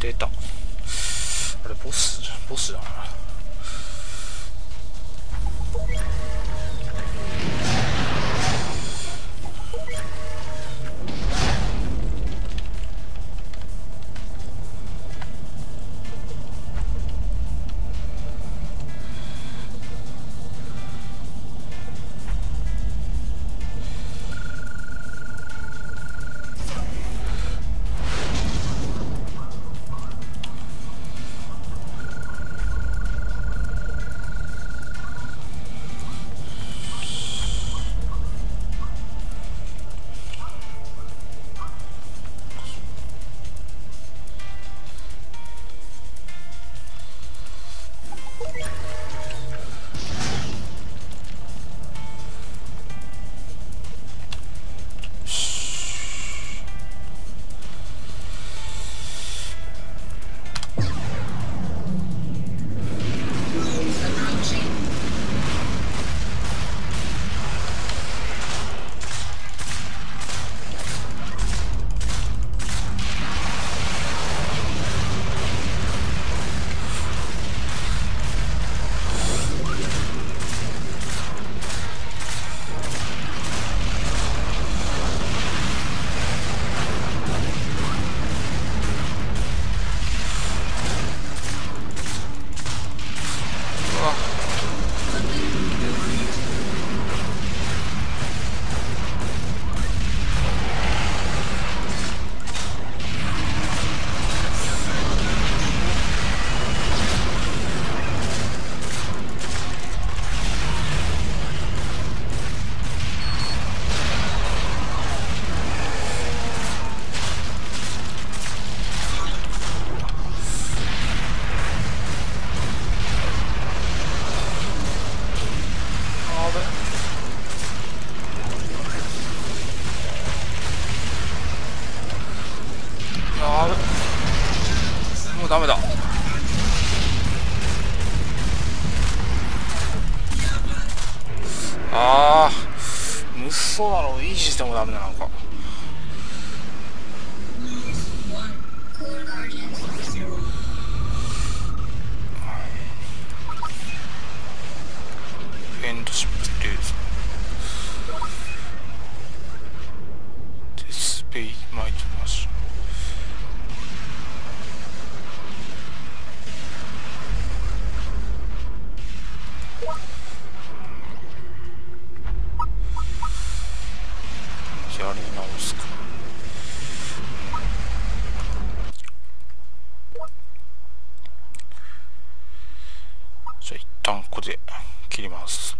出たあれボスボスだなダメだ。ああ無双なの維持してもダメだなんか。やり直すか。じゃあ一旦ここで切ります。